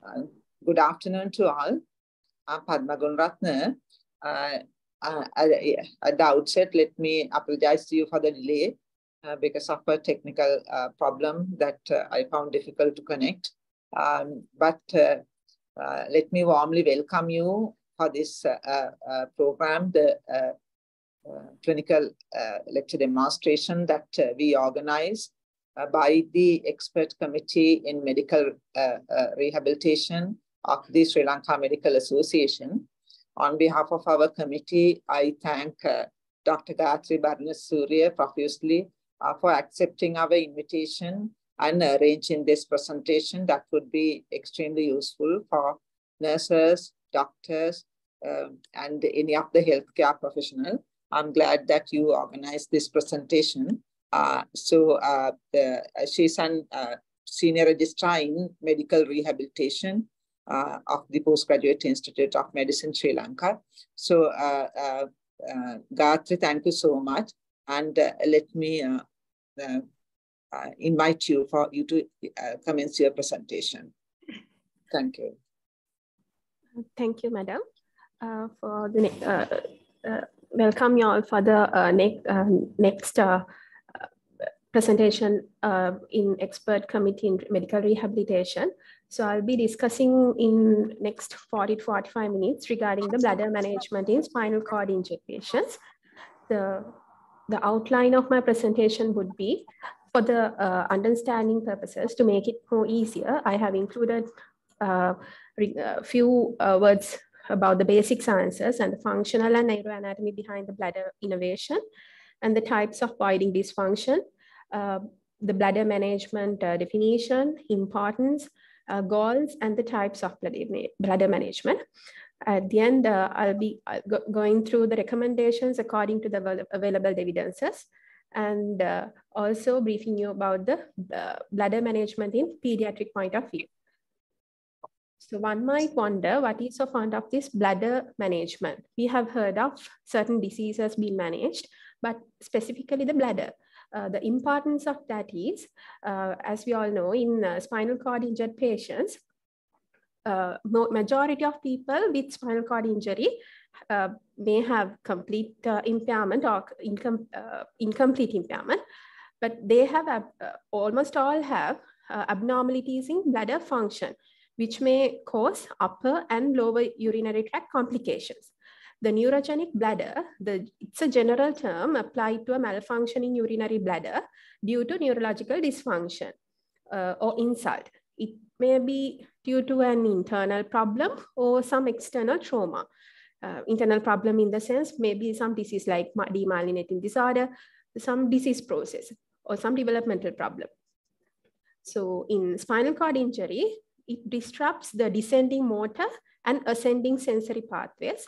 Uh, good afternoon to all. I'm Padma Gunaratne. Uh, uh, at the outset, let me apologize to you for the delay uh, because of a technical problem that I found difficult to connect. Um, but let me warmly welcome you for this program, the clinical lecture demonstration that we organize uh, by the expert committee in medical uh, uh, rehabilitation of the Sri Lanka Medical Association. On behalf of our committee, I thank Dr. Gayathri Surya profusely for accepting our invitation and arranging this presentation that would be extremely useful for nurses, doctors, um, and any of the healthcare professional. I'm glad that you organized this presentation uh, Uh, so uh, the, uh, she's an uh, senior registrar in medical rehabilitation uh, of the Postgraduate Institute of Medicine, Sri Lanka. So uh, uh, uh Gayathri, thank you so much. And let me invite you for you to commence your presentation. Thank you. Thank you, Madam, for the welcome you all for the next next presentation uh, in expert committee in medical rehabilitation. So I'll be discussing in next 40 to 45 minutes regarding the bladder management in spinal cord injury patients. The, the outline of my presentation would be for the uh, understanding purposes to make it more easier, I have included uh, a uh, few uh, words about the basic sciences and the functional and neuroanatomy behind the bladder innervation and the types of voiding dysfunction uh, the bladder management uh, definition, importance, uh, goals, and the types of bladder management. At the end, I'll be going through the recommendations according to the available evidences and also briefing you about the bladder management in pediatric point of view. So one might wonder what is so fond of this bladder management? We have heard of certain diseases being managed, but specifically the bladder. Uh, the importance of that is, uh, as we all know, in uh, spinal cord injured patients, uh, majority of people with spinal cord injury uh, may have complete impairment or incom incomplete impairment, but they have almost all have abnormalities in bladder function, which may cause upper and lower urinary tract complications. The neurogenic bladder, the, it's a general term applied to a malfunctioning urinary bladder due to neurological dysfunction uh, or insult. It may be due to an internal problem or some external trauma. Uh, internal problem in the sense, maybe some disease like demyelinating disorder, some disease process, or some developmental problem. So in spinal cord injury, it disrupts the descending motor and ascending sensory pathways,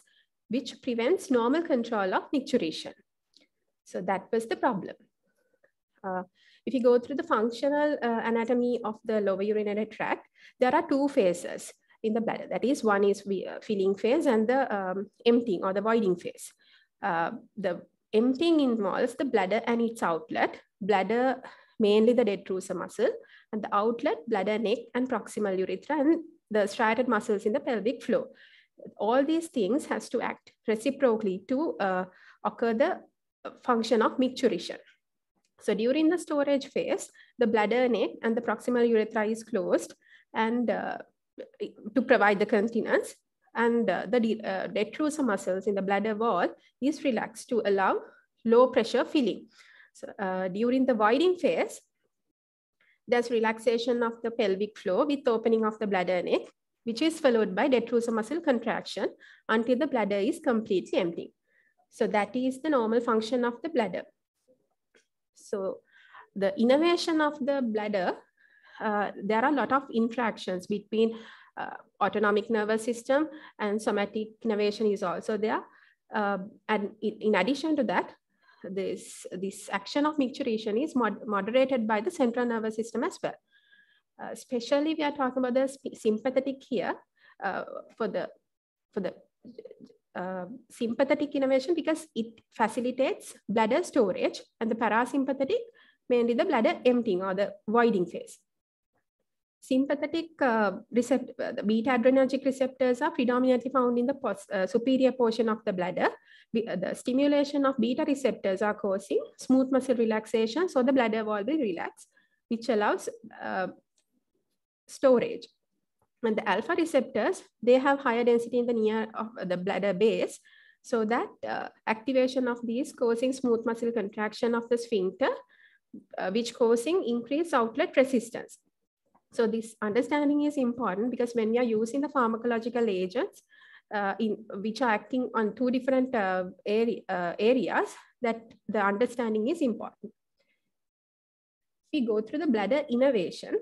which prevents normal control of micturition. So that was the problem. Uh, if you go through the functional uh, anatomy of the lower urinary tract, there are two phases in the bladder. That is, one is uh, filling phase and the um, emptying or the voiding phase. Uh, the emptying involves the bladder and its outlet, bladder mainly the detrusor muscle, and the outlet, bladder, neck, and proximal urethra, and the striated muscles in the pelvic floor all these things has to act reciprocally to uh, occur the function of micturition. So during the storage phase, the bladder neck and the proximal urethra is closed and uh, to provide the continence and uh, the uh, detrusor muscles in the bladder wall is relaxed to allow low pressure filling. So uh, during the voiding phase, there's relaxation of the pelvic floor with opening of the bladder neck which is followed by detrusor muscle contraction until the bladder is completely empty. So that is the normal function of the bladder. So the innervation of the bladder, uh, there are a lot of interactions between uh, autonomic nervous system and somatic innervation is also there. Uh, and in addition to that, this, this action of micturition is mod moderated by the central nervous system as well. Uh, especially we are talking about the sympathetic here uh, for the for the uh, sympathetic innervation because it facilitates bladder storage and the parasympathetic mainly the bladder emptying or the voiding phase. sympathetic uh, receptor, uh, the beta adrenergic receptors are predominantly found in the superior portion of the bladder. The stimulation of beta receptors are causing smooth muscle relaxation, so the bladder wall will relax, which allows storage. And the alpha receptors, they have higher density in the near of the bladder base, so that uh, activation of these causing smooth muscle contraction of the sphincter, which causing increased outlet resistance. So this understanding is important because when we are using the pharmacological agents, uh, in which are acting on two different uh, area, uh, areas, that the understanding is important. We go through the bladder innervation.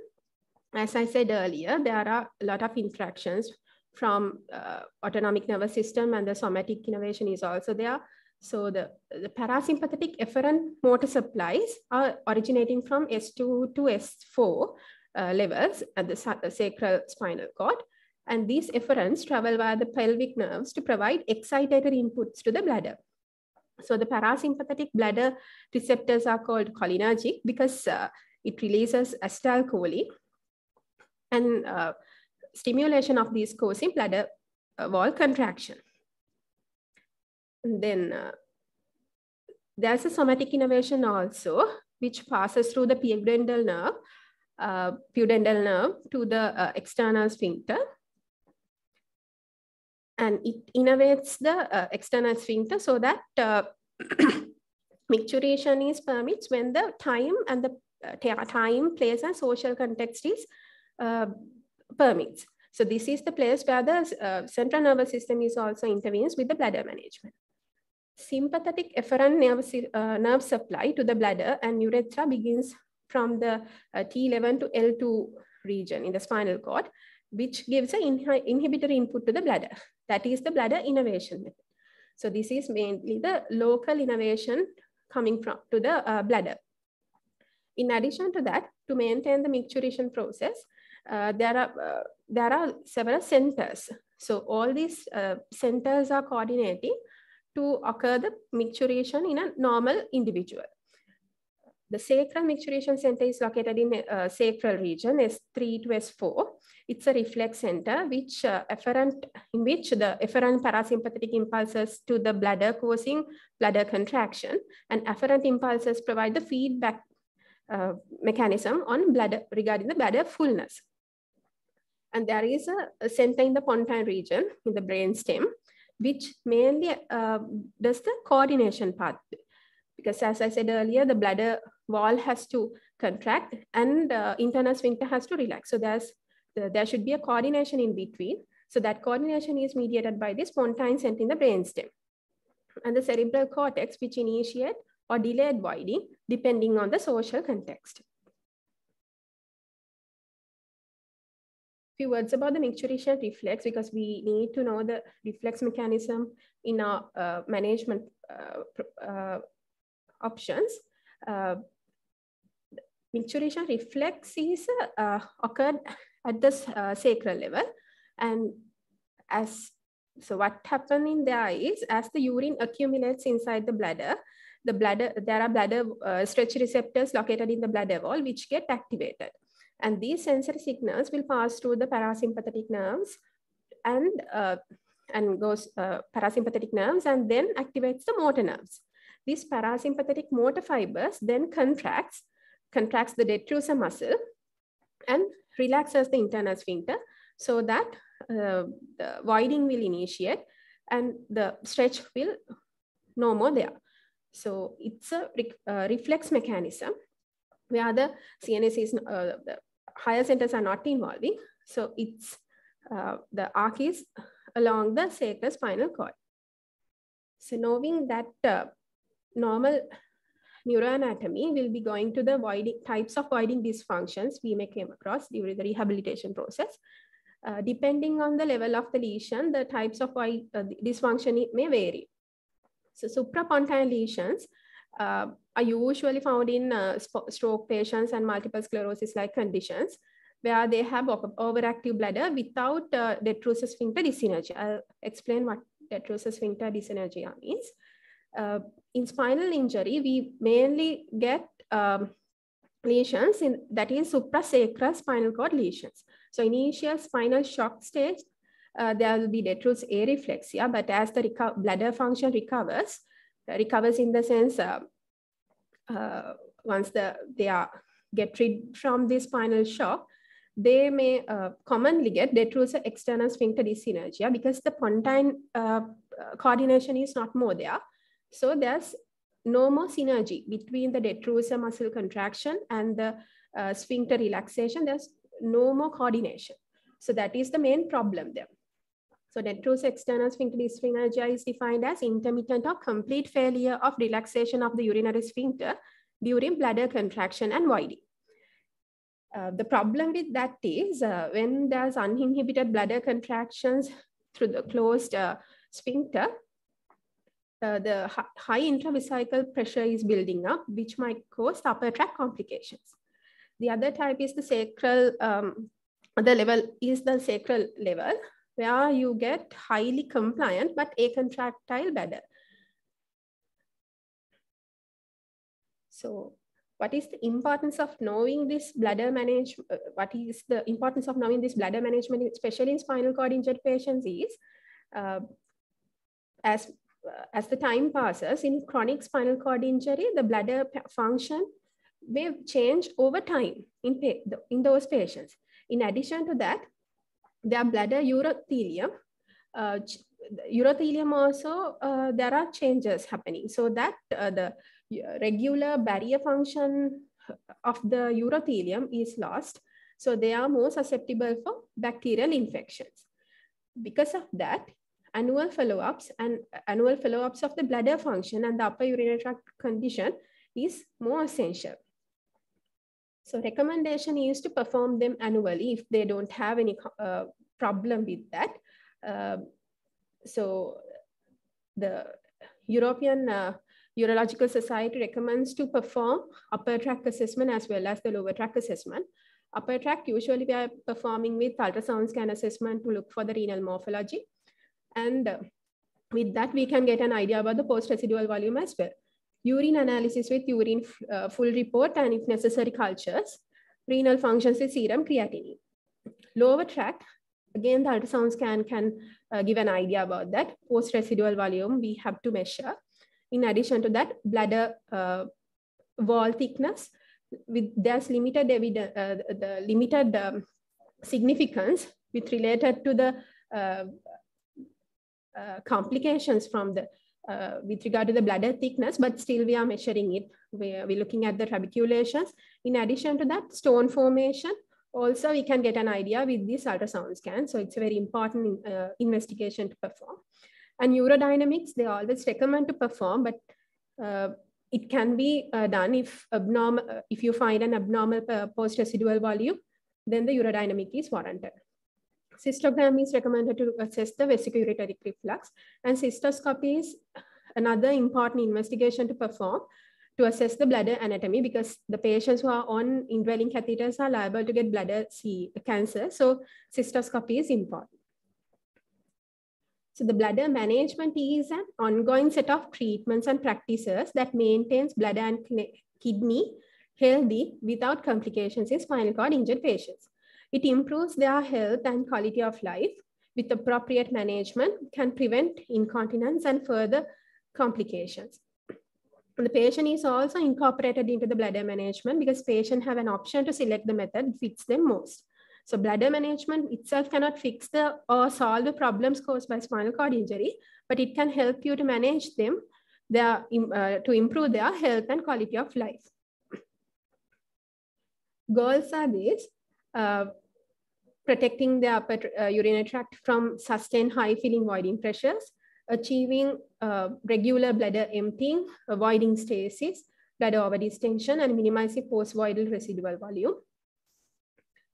As I said earlier, there are a lot of interactions from uh, autonomic nervous system and the somatic innervation is also there. So the, the parasympathetic efferent motor supplies are originating from S2 to S4 uh, levels at the, the sacral spinal cord. And these efferents travel via the pelvic nerves to provide excitatory inputs to the bladder. So the parasympathetic bladder receptors are called cholinergic because uh, it releases acetylcholine and uh, stimulation of these causing bladder uh, wall contraction. And then uh, there's a somatic innervation also, which passes through the pudendal nerve uh, pudendal nerve to the uh, external sphincter. And it innervates the uh, external sphincter so that micturition is permits when the time and the time, place, and social context is permits. So this is the place where the central nervous system is also intervenes with the bladder management sympathetic efferent nerve, uh, nerve supply to the bladder and urethra begins from the uh, T11 to L2 region in the spinal cord, which gives an inhibitory input to the bladder. That is the bladder innervation method. So this is mainly the local innervation coming from to the uh, bladder. In addition to that, to maintain the micturition process, uh, there are uh, there are several centers. So all these uh, centers are coordinating to occur the micturition in a normal individual. The sacral micturition center is located in uh, sacral region S3 to S4. It's a reflex center which uh, efferent, in which the efferent parasympathetic impulses to the bladder causing bladder contraction and afferent impulses provide the feedback uh, mechanism on bladder regarding the bladder fullness. And there is a, a center in the pontine region in the brainstem, which mainly uh, does the coordination part because as I said earlier, the bladder wall has to contract and uh, internal sphincter has to relax. So there's the, there should be a coordination in between. So that coordination is mediated by this pontine center in the brainstem and the cerebral cortex, which initiate or delayed voiding depending on the social context. Few words about the micturition reflex because we need to know the reflex mechanism in our uh, management uh, uh options. Uh, micturition reflex is uh, occurred at the uh, sacral level. And as so what happening in there is as the urine accumulates inside the bladder, the bladder, there are bladder stretch receptors located in the bladder wall, which get activated. And these sensory signals will pass through the parasympathetic nerves and, uh, and goes uh, parasympathetic nerves and then activates the motor nerves. These parasympathetic motor fibers then contracts, contracts the detrusor muscle and relaxes the internal sphincter so that uh, the voiding will initiate and the stretch will no more there. So it's a re uh, reflex mechanism where the CNS is, uh, the higher centers are not involving. So it's uh, the arc is along the sacral spinal cord. So knowing that uh, normal neuroanatomy will be going to the voiding, types of voiding dysfunctions we may come across during the rehabilitation process. Uh, depending on the level of the lesion, the types of void, uh, dysfunction may vary. So suprapontine lesions are usually found in uh, stroke patients and multiple sclerosis-like conditions where they have overactive bladder without uh, detrusor sphincter dyssynergia. I'll explain what detrusor sphincter dyssynergia means uh, in spinal injury, we mainly get um, lesions in, that is suprasacral spinal cord lesions. So initial spinal shock stage, uh, there will be detrusor areflexia, but as the bladder function recovers, uh, recovers in the sense uh, uh, once the they are get rid from the spinal shock, they may uh, commonly get detrusor external sphincter dyssynergia because the pontine uh, coordination is not more there. So there's no more synergy between the detrusor muscle contraction and the uh, sphincter relaxation. There's no more coordination. So that is the main problem there. So detrusor external sphincter dyssynergia is defined as intermittent or complete failure of relaxation of the urinary sphincter during bladder contraction and voiding. Uh, the problem with that is uh, when there's uninhibited bladder contractions through the closed uh, sphincter, uh, the high intravesical pressure is building up, which might cause upper tract complications. The other type is the sacral, um, the level is the sacral level, where you get highly compliant but acontractile bladder. So what is the importance of knowing this bladder management? Uh, what is the importance of knowing this bladder management, especially in spinal cord injured patients is, uh, as, uh, as the time passes in chronic spinal cord injury, the bladder function may change over time in, in those patients. In addition to that, their bladder urothelium, uh, urothelium also, uh, there are changes happening. So that uh, the regular barrier function of the urothelium is lost. So they are more susceptible for bacterial infections. Because of that, annual follow-ups and annual follow-ups of the bladder function and the upper urinary tract condition is more essential. So recommendation is to perform them annually if they don't have any uh, problem with that. Uh, so the European uh, Urological Society recommends to perform upper tract assessment as well as the lower tract assessment. Upper tract, usually we are performing with ultrasound scan assessment to look for the renal morphology. And uh, with that, we can get an idea about the post-residual volume as well. Urine analysis with urine uh, full report and if necessary cultures. Renal functions with serum creatinine. Lower tract, again, the ultrasound scan can uh, give an idea about that. Post-residual volume, we have to measure. In addition to that, bladder uh, wall thickness, with there's limited evidence, uh, the limited um, significance with related to the uh, uh, complications from the uh, with regard to the bladder thickness, but still we are measuring it. We're, we're looking at the trabeculations. In addition to that, stone formation, also we can get an idea with this ultrasound scan. So it's a very important uh, investigation to perform. And urodynamics, they always recommend to perform, but uh, it can be uh, done if abnormal, if you find an abnormal uh, post-residual volume, then the urodynamic is warranted. Cystogram is recommended to assess the vesicoureteric reflux, and cystoscopy is another important investigation to perform to assess the bladder anatomy because the patients who are on indwelling catheters are liable to get bladder C cancer. So cystoscopy is important. So the bladder management is an ongoing set of treatments and practices that maintains bladder and kidney healthy without complications in spinal cord injured patients. It improves their health and quality of life with appropriate management can prevent incontinence and further complications. The patient is also incorporated into the bladder management because patient have an option to select the method fits them most. So bladder management itself cannot fix the or solve the problems caused by spinal cord injury, but it can help you to manage them their, uh, to improve their health and quality of life. Goals are these, uh, protecting the upper uh, urinary tract from sustained high filling voiding pressures, achieving uh, regular bladder emptying, avoiding stasis, bladder over distension, and minimizing post-voidal residual volume.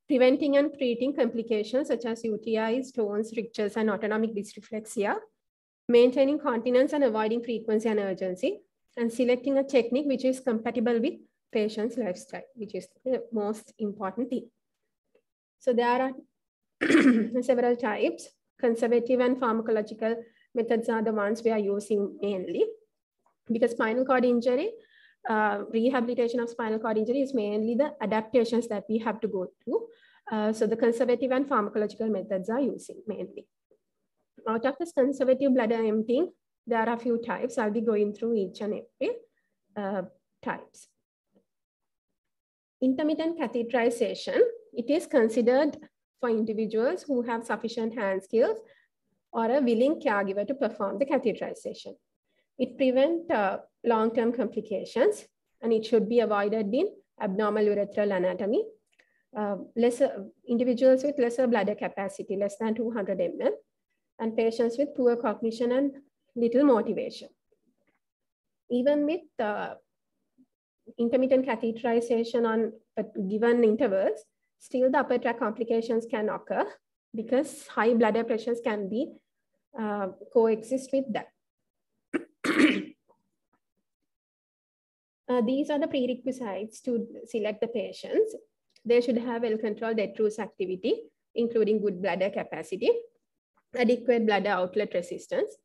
Preventing and treating complications such as UTIs, stones, strictures, and autonomic dysreflexia, maintaining continence and avoiding frequency and urgency, and selecting a technique which is compatible with patient's lifestyle, which is the most important thing. So there are several types. Conservative and pharmacological methods are the ones we are using mainly because spinal cord injury uh, rehabilitation of spinal cord injury is mainly the adaptations that we have to go through. Uh, so the conservative and pharmacological methods are using mainly. Out of this conservative bladder emptying, there are a few types. I'll be going through each and every uh, types. Intermittent catheterization, it is considered for individuals who have sufficient hand skills or a willing caregiver to perform the catheterization. It prevents uh, long-term complications and it should be avoided in abnormal urethral anatomy. Uh, lesser individuals with lesser bladder capacity, less than 200 ml, and patients with poor cognition and little motivation. Even with uh, intermittent catheterization on given intervals, still the upper tract complications can occur because high bladder pressures can be uh, coexist with that. uh, these are the prerequisites to select the patients. They should have well-controlled detrusor activity, including good bladder capacity, adequate bladder outlet resistance,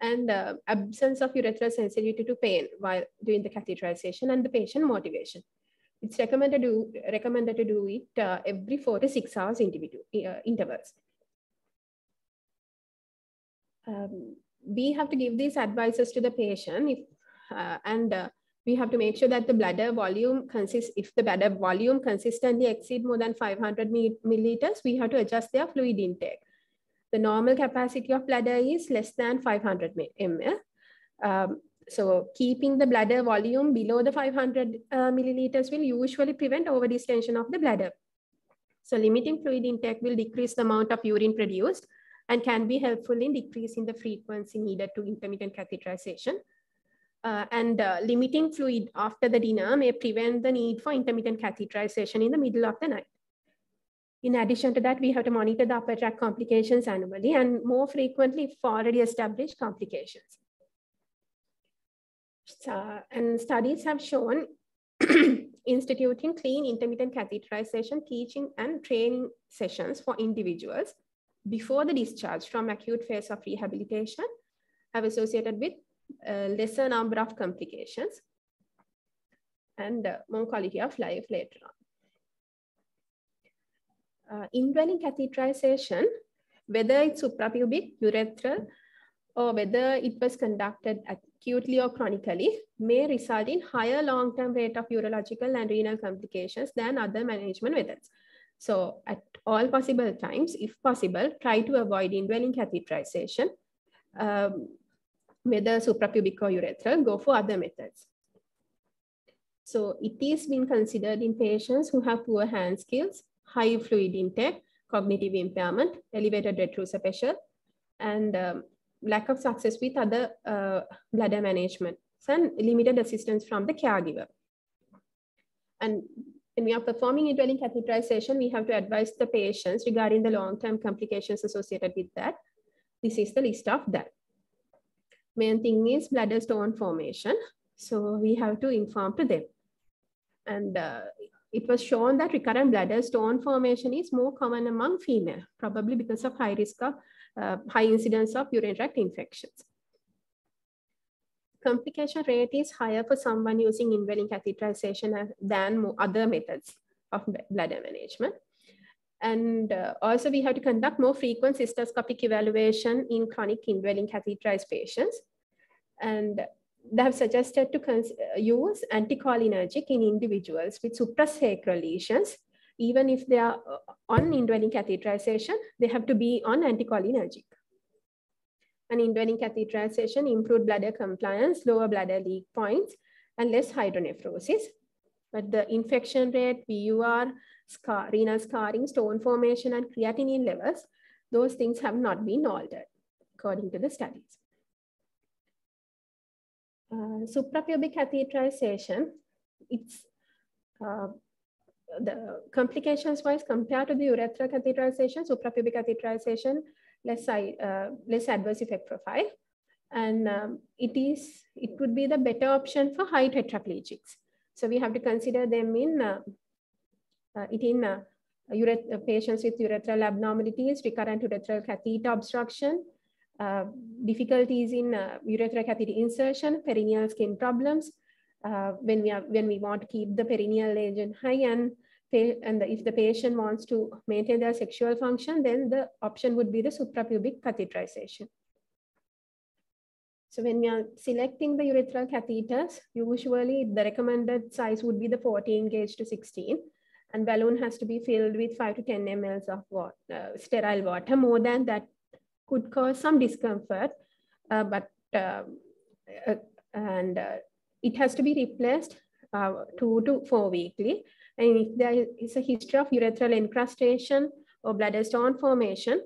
and uh, absence of urethral sensitivity to pain while doing the catheterization and the patient motivation. It's recommended to do, recommended to do it uh, every four to six hours individual, uh, intervals. Um, we have to give these advices to the patient if, uh, and uh, we have to make sure that the bladder volume consists, if the bladder volume consistently exceed more than 500 milliliters, we have to adjust their fluid intake. The normal capacity of bladder is less than 500 ml. Um, so keeping the bladder volume below the 500 uh, milliliters will usually prevent overdistension of the bladder. So limiting fluid intake will decrease the amount of urine produced and can be helpful in decreasing the frequency needed to intermittent catheterization. Uh, and uh, limiting fluid after the dinner may prevent the need for intermittent catheterization in the middle of the night. In addition to that, we have to monitor the upper tract complications annually and more frequently for already established complications. Uh, and studies have shown instituting clean intermittent catheterization teaching and training sessions for individuals before the discharge from acute phase of rehabilitation have associated with a lesser number of complications and uh, more quality of life later on. Uh, indwelling catheterization, whether it's suprapubic, urethral, or whether it was conducted acutely or chronically, may result in higher long-term rate of urological and renal complications than other management methods. So at all possible times, if possible, try to avoid indwelling catheterization. Um, whether suprapubic or urethral, go for other methods. So it is being considered in patients who have poor hand skills, high fluid intake, cognitive impairment, elevated detrusor pressure, and um, lack of success with other uh, bladder management and limited assistance from the caregiver. And when we are performing indwelling catheterization, we have to advise the patients regarding the long-term complications associated with that. This is the list of that. Main thing is bladder stone formation. So we have to inform to them. And uh, it was shown that recurrent bladder stone formation is more common among female, probably because of high risk of high incidence of urinary tract infections complication rate is higher for someone using indwelling catheterization than other methods of bladder management. And uh, also we have to conduct more frequent cystoscopic evaluation in chronic indwelling catheterized patients. And they have suggested to uh, use anticholinergic in individuals with suprasacral lesions. Even if they are uh, on indwelling catheterization, they have to be on anticholinergic and indwelling catheterization improved bladder compliance, lower bladder leak points, and less hydronephrosis. But the infection rate, PUR, scar, renal scarring, stone formation, and creatinine levels, those things have not been altered according to the studies. Uh, suprapubic catheterization, it's uh, the complications wise compared to the urethral catheterization, suprapubic catheterization less, uh, less adverse effect profile. And um, it is, it would be the better option for high tetraplegics. So we have to consider them in, uh, uh, it in uh, uh, patients with urethral abnormalities, recurrent urethral catheter obstruction, uh, difficulties in uh, urethral catheter insertion, perineal skin problems, uh, when we are when we want to keep the perineal agent high and and if the patient wants to maintain their sexual function, then the option would be the suprapubic catheterization. So when we are selecting the urethral catheters, usually the recommended size would be the 14 gauge to 16 and balloon has to be filled with 5 to 10 mLs of water, uh, sterile water. More than that could cause some discomfort, uh, but um, uh, and uh, it has to be replaced uh, two to four weekly. And if there is a history of urethral encrustation or bladder stone formation,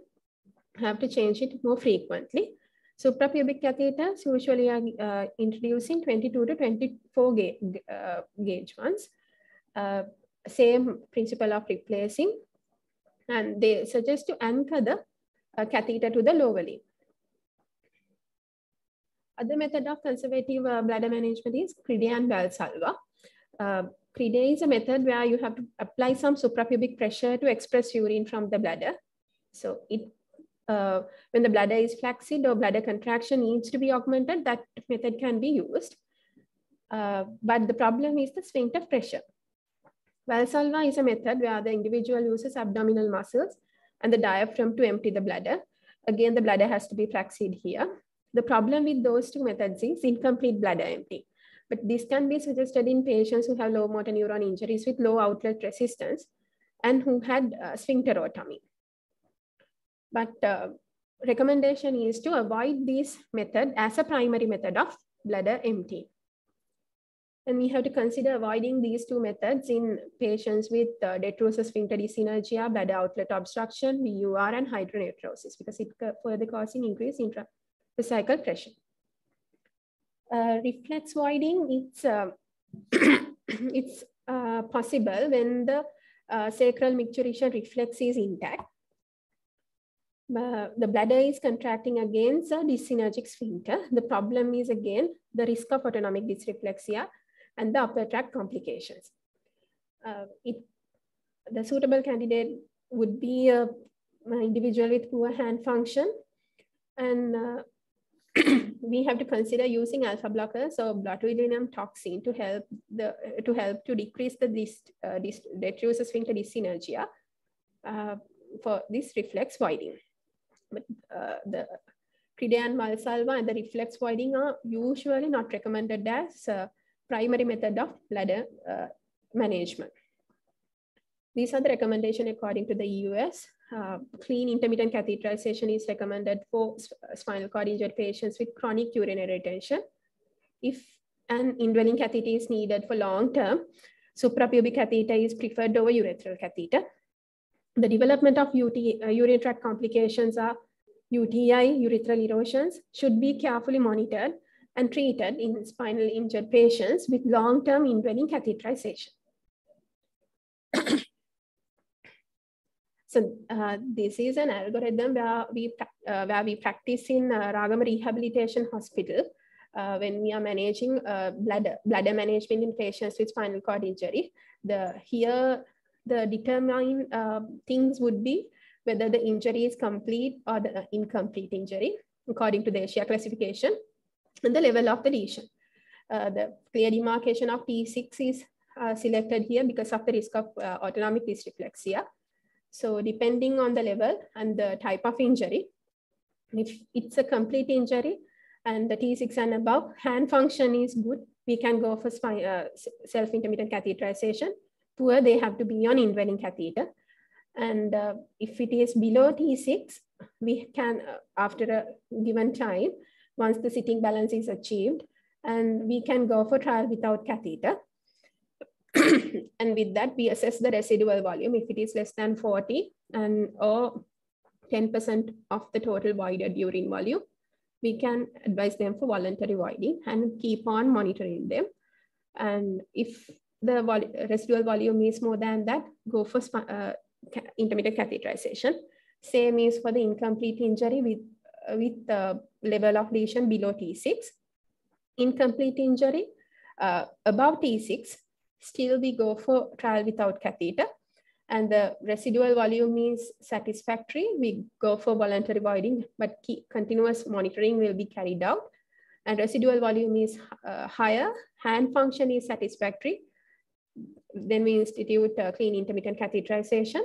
have to change it more frequently. Suprapubic catheters usually are uh, introducing 22 to 24 ga uh, gauge ones. Uh, same principle of replacing. And they suggest to anchor the uh, catheter to the lower limb. Other method of conservative uh, bladder management is Credé and Valsalva. Credé is a method where you have to apply some suprapubic pressure to express urine from the bladder. So it, uh, when the bladder is flaccid or bladder contraction needs to be augmented, that method can be used. Uh, but the problem is the sphincter pressure. Valsalva is a method where the individual uses abdominal muscles and the diaphragm to empty the bladder. Again, the bladder has to be flaccid here. The problem with those two methods is incomplete bladder emptying. But this can be suggested in patients who have low motor neuron injuries with low outlet resistance and who had uh, sphincterotomy. But uh, recommendation is to avoid this method as a primary method of bladder emptying. And we have to consider avoiding these two methods in patients with uh, detrusor sphincter dyssynergia, bladder outlet obstruction, VUR, and hydronephrosis because it further causing increased intra-cycle pressure. Uh, reflex voiding, it's, uh, it's uh, possible when the sacral micturition reflex is intact. Uh, the bladder is contracting against a dyssynergic sphincter. The problem is again the risk of autonomic dysreflexia and the upper tract complications. Uh, it, the suitable candidate would be a, an individual with poor hand function and uh, we have to consider using alpha blockers or botulinum toxin to help the to help to decrease the this, uh, this detrusor sphincter dyssynergia uh, for this reflex voiding. But uh, the Credé and Valsalva and the reflex voiding are usually not recommended as uh, primary method of bladder uh, management. These are the recommendation according to the EUS. Uh, clean intermittent catheterization is recommended for spinal cord injured patients with chronic urinary retention. If an indwelling catheter is needed for long term, suprapubic catheter is preferred over urethral catheter. The development of UT, uh, urinary tract complications are UTI, urethral erosions, should be carefully monitored and treated in spinal injured patients with long-term indwelling catheterization. So uh, this is an algorithm where we, uh, where we practice in uh, Ragama Rehabilitation Hospital uh, when we are managing uh, bladder, bladder management in patients with spinal cord injury. The, here, the determining uh, things would be whether the injury is complete or the incomplete injury according to the ASIA classification and the level of the lesion. The clear demarcation of T6 is selected here because of the risk of autonomic dysreflexia. So depending on the level and the type of injury, if it's a complete injury and the T6 and above, hand function is good, we can go for uh, self-intermittent catheterization. Poor, they have to be on indwelling catheter. And uh, if it is below T6, we can, uh, after a given time, once the sitting balance is achieved. And we can go for trial without catheter. And with that, we assess the residual volume. If it is less than 40 and or 10% of the total voided urine volume, we can advise them for voluntary voiding and keep on monitoring them. And if the vol residual volume is more than that, go for uh, intermittent catheterization. Same is for the incomplete injury with with the level of lesion below T6. Incomplete injury uh, above T6, still we go for trial without catheter. And the residual volume is satisfactory. We go for voluntary voiding, but continuous monitoring will be carried out. and residual volume is uh, higher, hand function is satisfactory, then we institute uh, clean intermittent catheterization.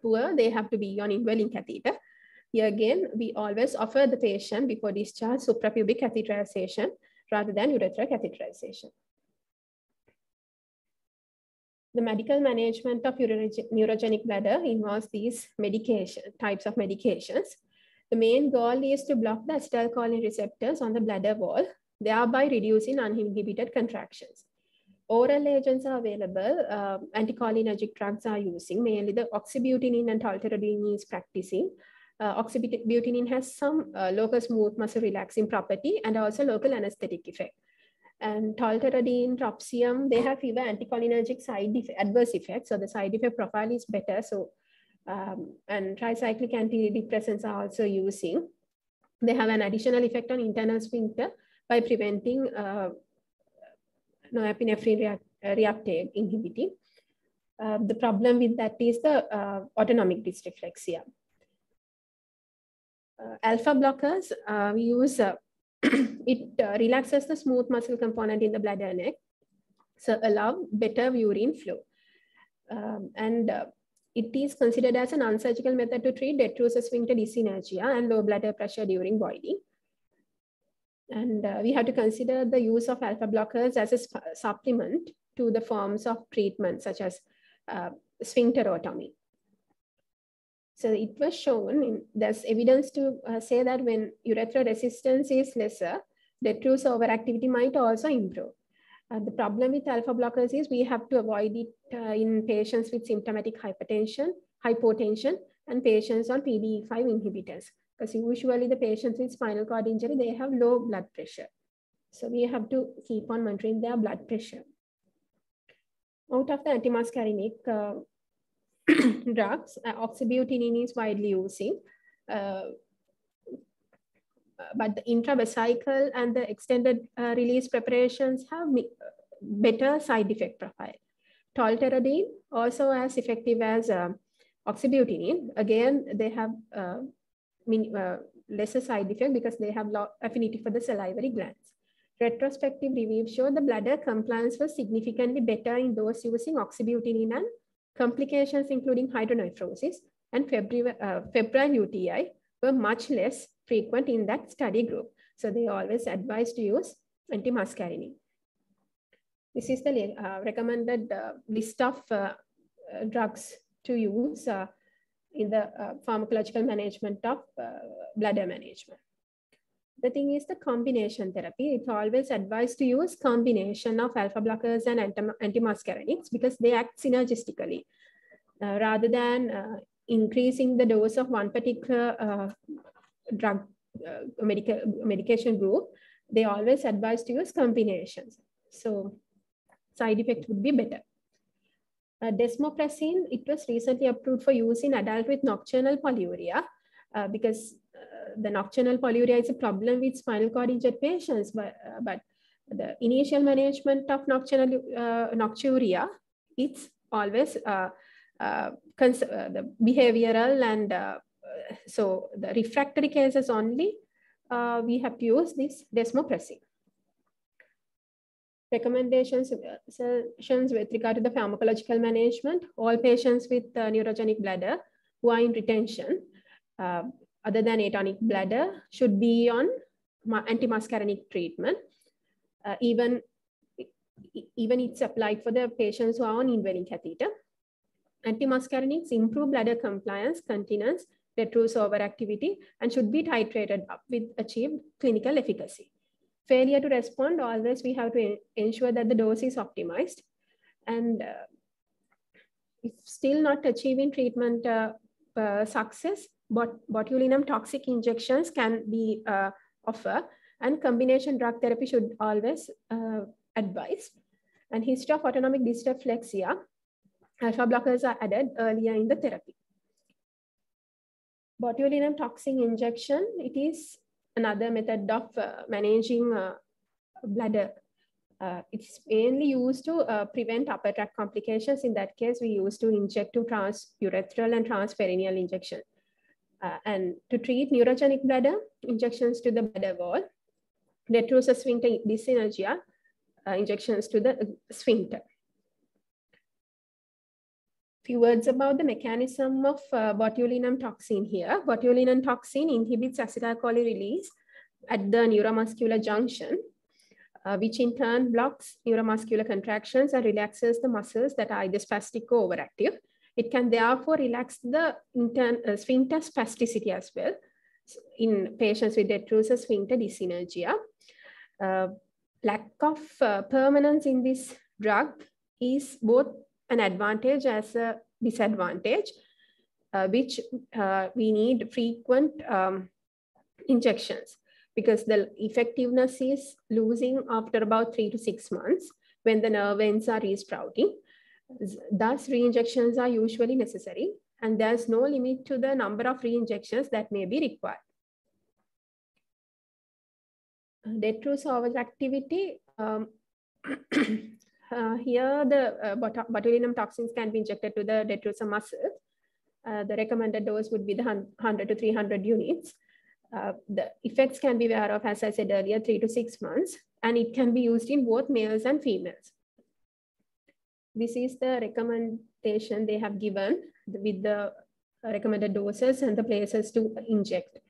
Poor, they have to be on indwelling catheter. Here again, we always offer the patient before discharge suprapubic catheterization rather than urethral catheterization. The medical management of neurogenic bladder involves these medication types of medications. The main goal is to block the acetylcholine receptors on the bladder wall, thereby reducing uninhibited contractions. Oral agents are available. Uh, anticholinergic drugs are using, mainly the oxybutynin and tolterodine is practicing. Uh, oxybutynin has some uh, local smooth muscle relaxing property and also local anesthetic effect. And tolterodine, trospium, they have fewer anticholinergic side adverse effects. So the side effect profile is better. So um, and tricyclic antidepressants are also using. They have an additional effect on internal sphincter by preventing uh, norepinephrine reuptake inhibiting. Uh, the problem with that is the uh, autonomic dysreflexia. Uh, alpha blockers, uh, we use, uh, it uh, relaxes the smooth muscle component in the bladder neck, so allow better urine flow. Um, and it is considered as an unsurgical method to treat detrusor sphincter dyssynergia and low bladder pressure during voiding. And uh, we have to consider the use of alpha blockers as a supplement to the forms of treatment, such as uh, sphincterotomy. So it was shown, in, there's evidence to uh, say that when urethral resistance is lesser, the detrusor overactivity might also improve. Uh, the problem with alpha blockers is we have to avoid it uh, in patients with symptomatic hypertension, hypotension, and patients on PDE5 inhibitors. Because usually the patients with spinal cord injury, they have low blood pressure. So we have to keep on monitoring their blood pressure. Out of the antimuscarinic uh, drugs, uh, oxybutynin is widely used. Uh, but the intravesical and the extended uh, release preparations have better side effect profile. Tolterodine also as effective as oxybutynin. Again, they have lesser side effect because they have affinity for the salivary glands. Retrospective reviews show the bladder compliance was significantly better in those using oxybutynin and complications including hydronephrosis and febrile, uh, febrile UTI were much less frequent in that study group. So they always advise to use antimuscarinic. This is the uh, recommended uh, list of uh, uh drugs to use uh, in the pharmacological management of bladder management. The thing is the combination therapy. It's always advised to use combination of alpha blockers and antimuscarinics because they act synergistically rather than increasing the dose of one particular drug uh, medica medication group, they always advise to use combinations. So side effect would be better. Uh, desmopressin, it was recently approved for use in adult with nocturnal polyuria uh, because uh, the nocturnal polyuria is a problem with spinal cord injured patients, but, uh, but the initial management of nocturnal uh, nocturia, it's always uh, the behavioral and so the refractory cases only, uh, we have to use this desmopressin. Recommendations with regard to the pharmacological management, all patients with uh, neurogenic bladder who are in retention, uh, other than atonic bladder, should be on antimuscarinic treatment. Uh, even, even it's applied for the patients who are on indwelling catheter. Antimuscarinics improve bladder compliance, continence, detrusor overactivity and should be titrated up with achieved clinical efficacy. Failure to respond, always we have to ensure that the dose is optimized. And uh, if still not achieving treatment uh, success, bot botulinum toxic injections can be uh, offered and combination drug therapy should always uh, advised. And history of autonomic dysreflexia, alpha blockers are added earlier in the therapy botulinum toxin injection, it is another method of uh, managing uh, bladder. Uh, it's mainly used to uh, prevent upper tract complications. In that case, we use to inject to transurethral and transperineal injection. Uh, and to treat neurogenic bladder, injections to the bladder wall. detrusor sphincter dyssynergia uh, injections to the sphincter. Few words about the mechanism of uh, botulinum toxin here. Botulinum toxin inhibits acetylcholine release at the neuromuscular junction, uh, which in turn blocks neuromuscular contractions and relaxes the muscles that are either spastic or overactive. It can therefore relax the intern, uh, sphincter spasticity as well in patients with detrusor sphincter dyssynergia. Uh, lack of uh, permanence in this drug is both an advantage as a disadvantage, uh, which uh, we need frequent um, injections because the effectiveness is losing after about three to six months when the nerve ends are resprouting. Thus, re-injections are usually necessary and there's no limit to the number of re-injections that may be required. Detrusor overactivity, um, Uh, here, the uh, botulinum toxins can be injected to the detrusor muscle. Uh, the recommended dose would be the 100 to 300 units. Uh, the effects can be aware of, as I said earlier, three to six months, and it can be used in both males and females. This is the recommendation they have given with the recommended doses and the places to inject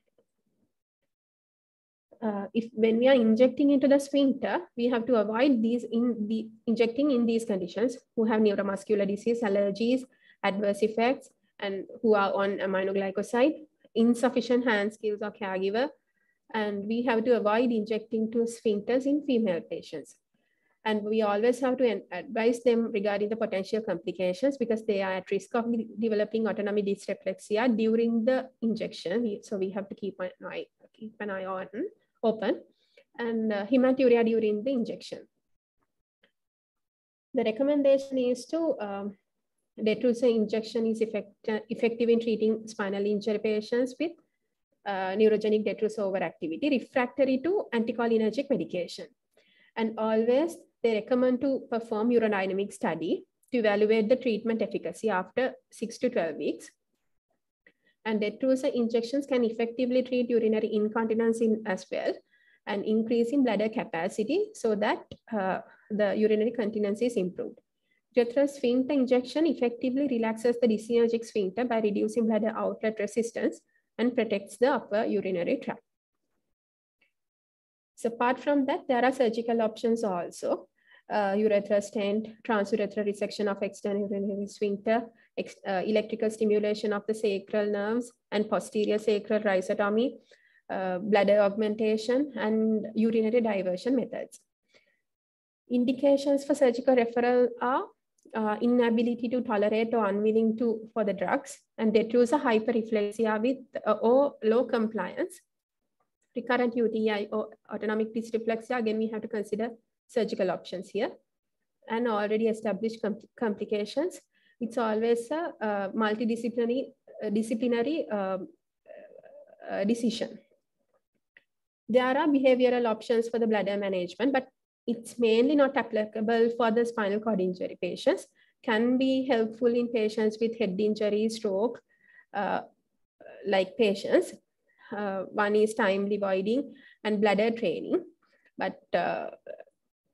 uh, if when we are injecting into the sphincter, we have to avoid these in the injecting in these conditions who have neuromuscular disease, allergies, adverse effects, and who are on aminoglycoside, insufficient hand skills or caregiver. And we have to avoid injecting to sphincters in female patients. And we always have to advise them regarding the potential complications because they are at risk of developing autonomic dysreflexia during the injection. So we have to keep an eye, keep an eye on open and uh, hematuria during the injection. The recommendation is to um, detrusor injection is effect, uh, effective in treating spinal injury patients with uh, neurogenic detrusor overactivity refractory to anticholinergic medication. And always they recommend to perform urodynamic study to evaluate the treatment efficacy after 6 to 12 weeks and detrusor injections can effectively treat urinary incontinence in, as well and increase in bladder capacity so that uh, the urinary continence is improved. Urethral sphincter injection effectively relaxes the dyssynergic sphincter by reducing bladder outlet resistance and protects the upper urinary tract. So apart from that, there are surgical options also. Uh, urethral stent, transurethral resection of external urinary sphincter, uh, electrical stimulation of the sacral nerves and posterior sacral rhizotomy, uh, bladder augmentation, and urinary diversion methods. Indications for surgical referral are uh, inability to tolerate or unwilling to for the drugs, and they choose a hyperreflexia with uh, or low compliance. Recurrent UTI or autonomic dysreflexia, again, we have to consider surgical options here. And already established complications, it's always a, a multidisciplinary uh, disciplinary uh, decision. There are behavioral options for the bladder management, but it's mainly not applicable for the spinal cord injury patients. Can be helpful in patients with head injury, stroke, uh, like patients. Uh, one is timely voiding and bladder training. But uh,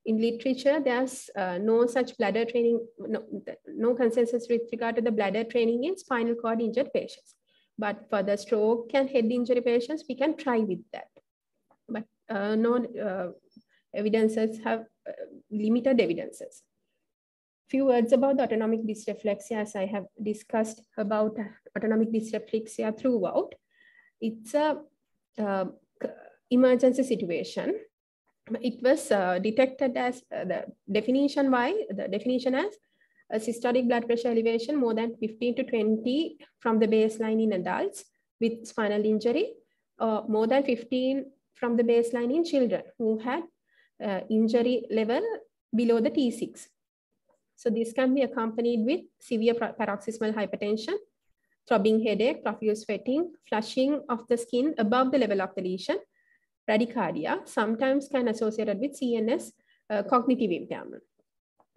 in literature, there's uh, no such bladder training, no, no consensus with regard to the bladder training in spinal cord injured patients. But for the stroke and head injury patients, we can try with that. But uh, no uh, evidences have uh, limited evidences. Few words about the autonomic dysreflexia, as I have discussed about autonomic dysreflexia throughout. It's a uh, emergency situation it was uh, detected as uh, the definition why the definition as a systolic blood pressure elevation more than 15 to 20 from the baseline in adults with spinal injury or more than 15 from the baseline in children who had uh, injury level below the T6. So this can be accompanied with severe paroxysmal hypertension, throbbing headache, profuse sweating, flushing of the skin above the level of the lesion, bradycardia sometimes can associated with CNS uh, cognitive impairment.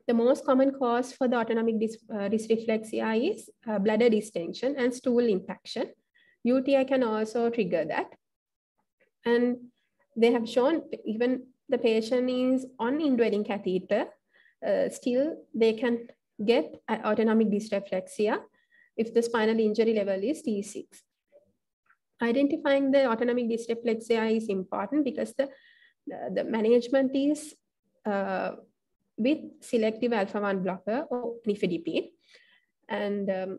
The most common cause for the autonomic dys, uh, dysreflexia is uh, bladder distension and stool impaction. UTI can also trigger that. And they have shown even the patient is on indwelling catheter, uh, still they can get autonomic dysreflexia if the spinal injury level is T6. Identifying the autonomic dysreflexia is important because the, the, management is uh, with selective alpha-1 blocker or nifedipine. And um,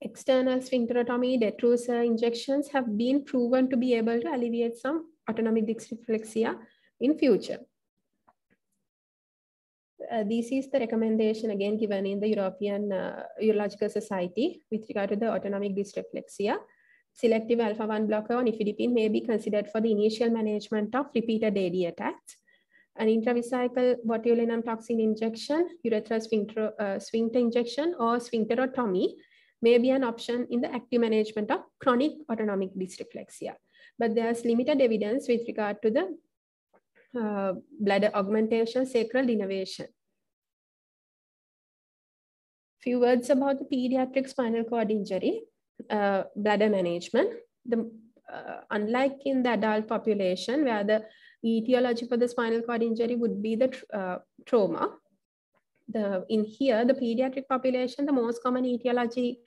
external sphincterotomy, detrusor injections have been proven to be able to alleviate some autonomic dysreflexia in future. Uh, this is the recommendation again given in the European uh, Urological Society with regard to the autonomic dysreflexia. Selective alpha-1 blocker or nifedipine may be considered for the initial management of repeated AD attacks. An intravesical botulinum toxin injection, urethral sphincter, uh, sphincter injection, or sphincterotomy may be an option in the active management of chronic autonomic dysreflexia. But there's limited evidence with regard to the bladder augmentation, sacral denervation. Few words about the pediatric spinal cord injury, bladder management. The, unlike in the adult population where the etiology for the spinal cord injury would be the uh, trauma, the in here the pediatric population the most common etiology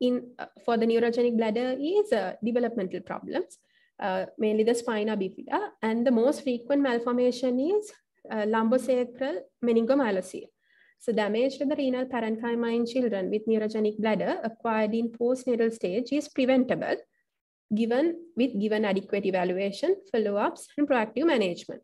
in uh, for the neurogenic bladder is uh, developmental problems uh, mainly the spina bifida. And the most frequent malformation is uh, lumbosacral meningomyelocele so damage to the renal parenchyma in children with neurogenic bladder acquired in postnatal stage is preventable given with given adequate evaluation follow-ups and proactive management.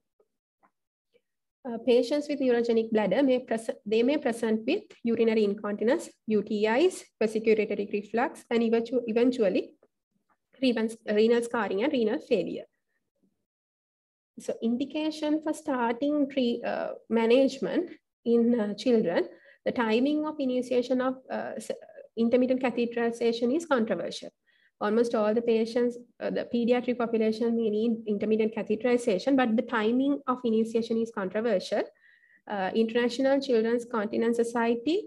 Uh, patients with neurogenic bladder may present, they may present with urinary incontinence, UTIs, vesico-ureteric reflux, and eventually renal scarring and renal failure. So indication for starting tree, uh, management in uh, children, the timing of initiation of uh, intermittent catheterization is controversial almost all the patients, uh, the pediatric population may need intermittent catheterization, but the timing of initiation is controversial. Uh, International Children's Continence Society,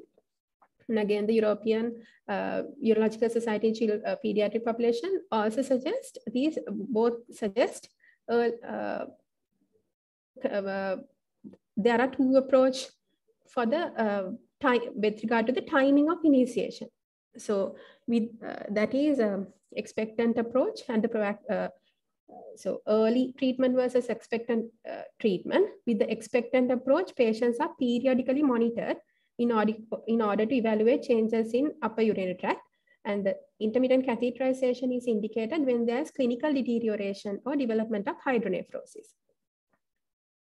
and again, the European uh, Urological Society in uh, pediatric population also suggest, these both suggest uh, uh, there are two approach for the time with regard to the timing of initiation. So with that is expectant approach and the. Uh, so early treatment versus expectant uh, treatment. With the expectant approach, patients are periodically monitored in order, in order to evaluate changes in upper urinary tract. And the intermittent catheterization is indicated when there's clinical deterioration or development of hydronephrosis.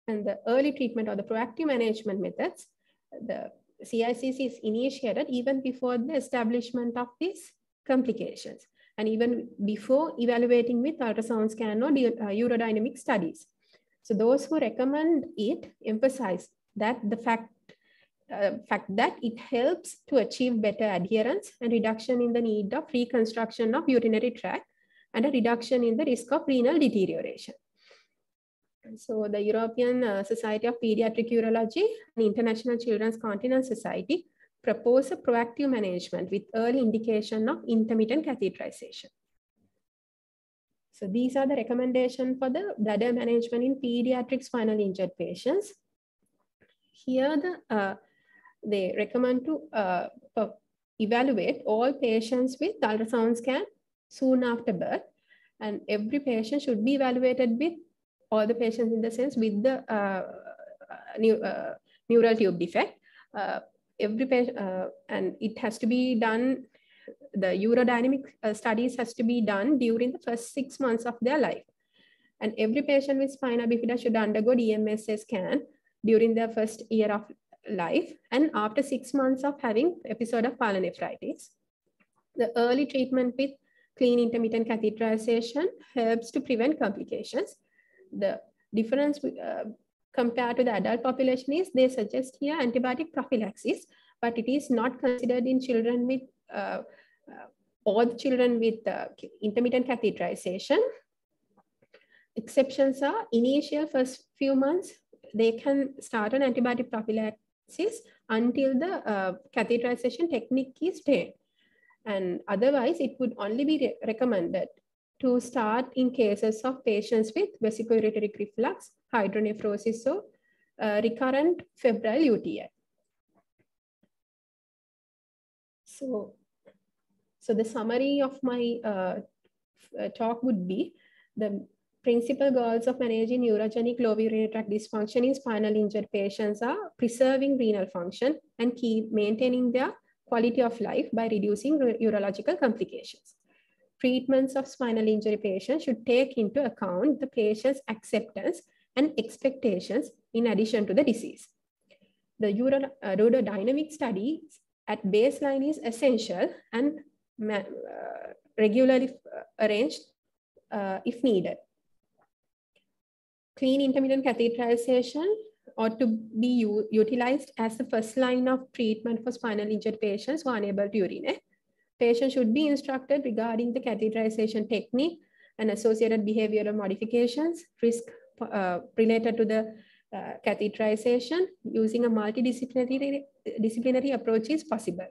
And the early treatment or the proactive management methods, the CICC is initiated even before the establishment of these complications and even before evaluating with ultrasound scan or uh, urodynamic studies. So those who recommend it emphasize that the fact, uh, fact that it helps to achieve better adherence and reduction in the need of reconstruction of urinary tract and a reduction in the risk of renal deterioration. So the European uh, Society of Pediatric Urology and International Children's Continence Society propose a proactive management with early indication of intermittent catheterization. So these are the recommendations for the bladder management in pediatric spinal injured patients. Here, the, uh, they recommend to uh, evaluate all patients with ultrasound scan soon after birth. And every patient should be evaluated with all the patients in the sense with the uh, uh, uh neural tube defect. Uh, every patient, uh, and it has to be done, the urodynamic studies has to be done during the first six months of their life. And every patient with spina bifida should undergo DMSA scan during their first year of life and after six months of having episode of pyelonephritis. The early treatment with clean intermittent catheterization helps to prevent complications. The difference uh, compared to the adult population is they suggest here antibiotic prophylaxis, but it is not considered in children with uh, uh, all children with uh, intermittent catheterization. Exceptions are initial first few months, they can start an antibiotic prophylaxis until the uh, catheterization technique is trained. And otherwise, it would only be re recommended to start in cases of patients with vesico-ureteric reflux, hydronephrosis, or uh, recurrent febrile UTI. So, so the summary of my uh, uh, talk would be the principal goals of managing neurogenic low urinary tract dysfunction in spinal injured patients are preserving renal function and keep maintaining their quality of life by reducing urological complications. Treatments of spinal injury patients should take into account the patient's acceptance and expectations in addition to the disease. The urodynamic study at baseline is essential and uh, regularly uh, arranged uh, if needed. Clean intermittent catheterization ought to be utilized as the first line of treatment for spinal injured patients who are unable to urinate. Patients should be instructed regarding the catheterization technique and associated behavioral modifications, risk uh, related to the uh, catheterization using a multidisciplinary disciplinary approach is possible,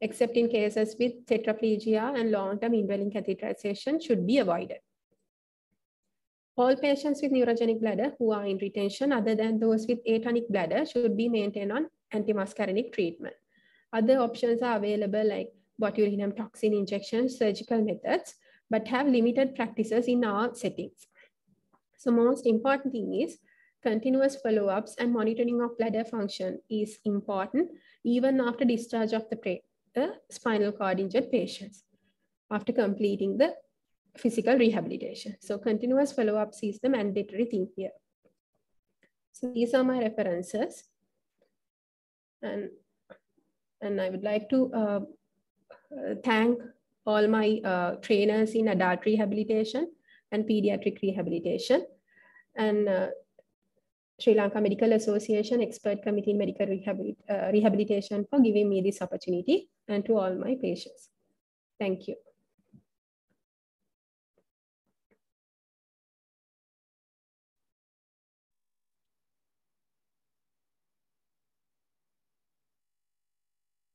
except in cases with tetraplegia and long-term indwelling catheterization should be avoided. All patients with neurogenic bladder who are in retention other than those with atonic bladder should be maintained on antimuscarinic treatment. Other options are available like botulinum toxin injections, surgical methods, but have limited practices in our settings. So most important thing is continuous follow-ups and monitoring of bladder function is important even after discharge of the, the spinal cord injured patients after completing the physical rehabilitation. So continuous follow-up is the mandatory thing here. So these are my references. And, and I would like to uh, thank all my uh, trainers in adult rehabilitation and pediatric rehabilitation. And uh, Sri Lanka Medical Association Expert Committee in Medical uh, Rehabilitation for giving me this opportunity and to all my patients. Thank you.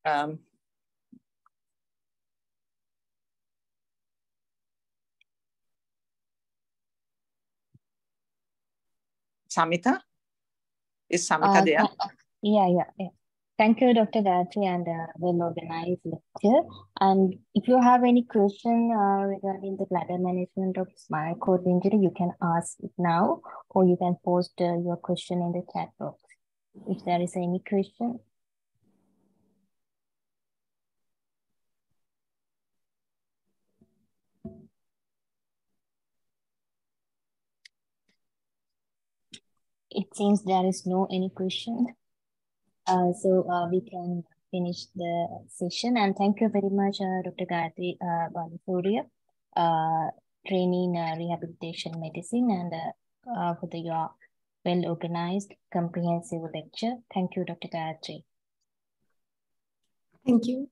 Um, Samita? Is Samita uh, there? Yeah, yeah, yeah. Thank you, Dr. Gayathri, and uh, well-organized lecture. And if you have any question uh, regarding the bladder management of spinal cord injury, you can ask it now, or you can post uh, your question in the chat box. If there is any question. It seems there is no any question. Uh, so uh, we can finish the session. And thank you very much, uh, Dr. Gayathri uh, Balasurya, uh, training uh, rehabilitation medicine and uh, uh, for the your well-organized, comprehensive lecture. Thank you, Dr. Gayathri. Thank you.